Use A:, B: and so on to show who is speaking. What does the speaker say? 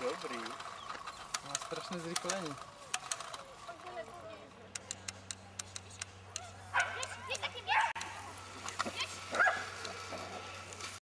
A: Dobrý.
B: Má strašné zrychlení.